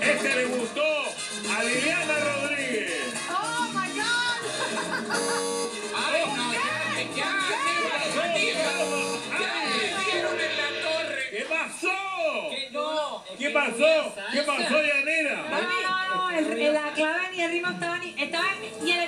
Ese le gustó a Liliana Rodríguez. ¡Oh, my God! Ay, no, ya, ya, ¿Qué diva, pasó? ya Ay, le dieron en la torre. ¿Qué pasó? Que no. ¿Qué pasó? ¿Qué pasó, Yanira? No, no, no, el- el, la clave ni el ritmo estaba ni... Estaba, y el